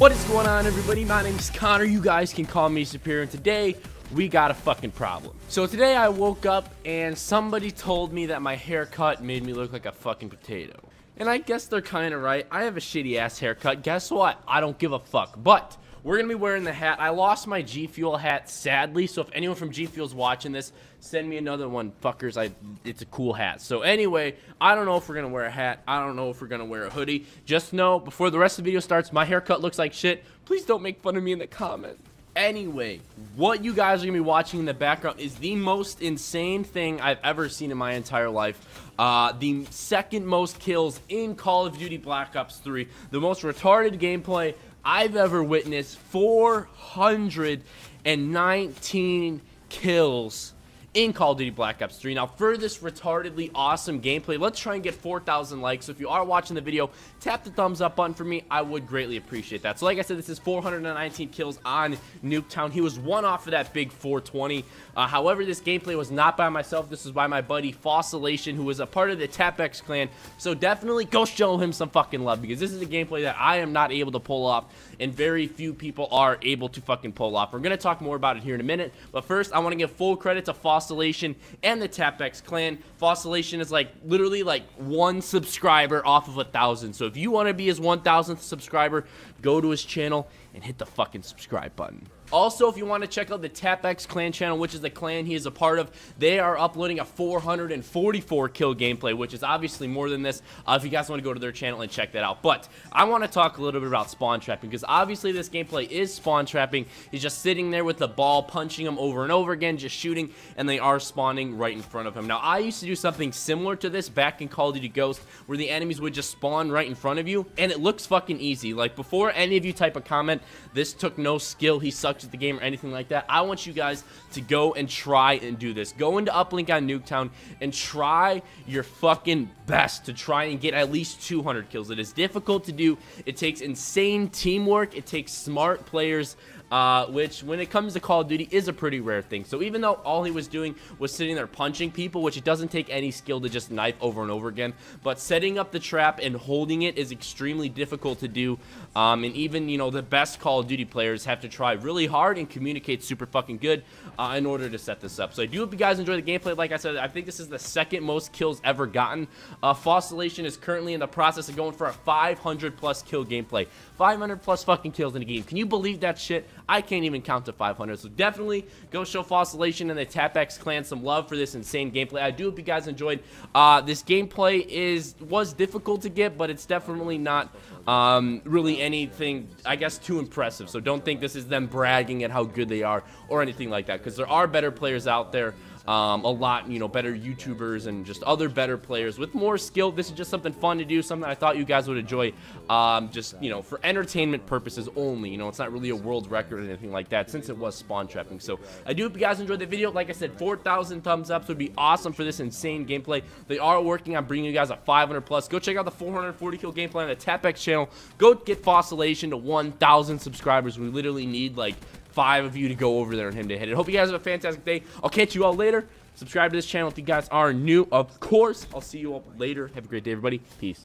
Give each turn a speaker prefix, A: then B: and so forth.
A: What is going on, everybody? My name is Connor. You guys can call me Superior. And today, we got a fucking problem. So today I woke up and somebody told me that my haircut made me look like a fucking potato. And I guess they're kind of right. I have a shitty ass haircut. Guess what? I don't give a fuck. But we're going to be wearing the hat. I lost my G Fuel hat, sadly. So if anyone from G Fuel's watching this, send me another one, fuckers. I It's a cool hat. So anyway, I don't know if we're going to wear a hat. I don't know if we're going to wear a hoodie. Just know, before the rest of the video starts, my haircut looks like shit. Please don't make fun of me in the comments. Anyway, what you guys are going to be watching in the background is the most insane thing I've ever seen in my entire life. Uh, the second most kills in Call of Duty Black Ops 3. The most retarded gameplay I've ever witnessed. 419 kills in Call of Duty Black Ops 3. Now, for this retardedly awesome gameplay, let's try and get 4,000 likes. So if you are watching the video, tap the thumbs up button for me. I would greatly appreciate that. So like I said, this is 419 kills on Nuketown. He was one off of that big 420. Uh, however, this gameplay was not by myself. This was by my buddy Fossilation, who is a part of the TapX clan. So definitely go show him some fucking love because this is a gameplay that I am not able to pull off and very few people are able to fucking pull off. We're going to talk more about it here in a minute. But first, I want to give full credit to Fossilation Fossilation and the TapX clan. Fossilation is like literally like one subscriber off of a thousand. So if you want to be his 1000th subscriber, go to his channel and hit the fucking subscribe button. Also, if you want to check out the TapX clan channel, which is the clan he is a part of, they are uploading a 444 kill gameplay, which is obviously more than this. Uh, if you guys want to go to their channel and check that out. But I want to talk a little bit about spawn trapping because obviously this gameplay is spawn trapping. He's just sitting there with the ball, punching him over and over again, just shooting, and they are spawning right in front of him. Now, I used to do something similar to this back in Call of Duty Ghost, where the enemies would just spawn right in front of you, and it looks fucking easy. Like, before any of you type a comment, this took no skill, he sucks at the game or anything like that. I want you guys to go and try and do this. Go into Uplink on Nuketown and try your fucking best to try and get at least 200 kills. It is difficult to do. It takes insane teamwork. It takes smart players uh, which when it comes to Call of Duty is a pretty rare thing. So even though all he was doing was sitting there punching people, which it doesn't take any skill to just knife over and over again, but setting up the trap and holding it is extremely difficult to do. Um, and even, you know, the best Call of Duty players have to try really hard and communicate super fucking good uh, in order to set this up. So I do hope you guys enjoy the gameplay. Like I said, I think this is the second most kills ever gotten. Uh, Fossilation is currently in the process of going for a 500 plus kill gameplay. 500 plus fucking kills in a game. Can you believe that shit? I can't even count to 500. So definitely go show Fossilation and the TapX clan some love for this insane gameplay. I do hope you guys enjoyed. Uh, this gameplay is was difficult to get, but it's definitely not um, really anything, I guess, too impressive. So don't think this is them bragging at how good they are or anything like that, because there are better players out there um, a lot, you know, better YouTubers and just other better players with more skill. This is just something fun to do, something I thought you guys would enjoy, um, just, you know, for entertainment purposes only. You know, it's not really a world record or anything like that since it was spawn trapping. So I do hope you guys enjoyed the video. Like I said, 4,000 thumbs up would be awesome for this insane gameplay. They are working on bringing you guys a 500 plus. Go check out the 440 kill gameplay on the TapX channel. Go get Fossilation to 1,000 subscribers. We literally need like five of you to go over there and him to hit it. Hope you guys have a fantastic day. I'll catch you all later. Subscribe to this channel if you guys are new, of course. I'll see you all later. Have a great day, everybody. Peace.